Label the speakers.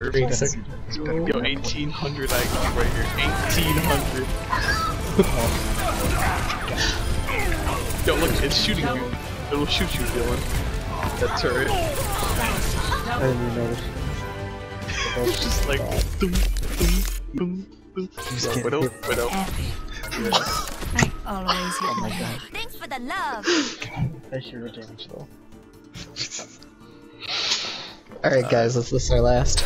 Speaker 1: Three seconds.
Speaker 2: Yo, 1800 IQ right here. 1800. Yo, look, it's shooting you. It'll shoot you, Dylan. That turret.
Speaker 1: I didn't even notice.
Speaker 2: It's just like boom, boom, boom, boom.
Speaker 1: just
Speaker 2: widow, widow.
Speaker 3: I always
Speaker 1: Oh my
Speaker 3: my
Speaker 1: god.
Speaker 4: Thanks for the love.
Speaker 1: That's your damage though.
Speaker 5: Alright guys, this is our last.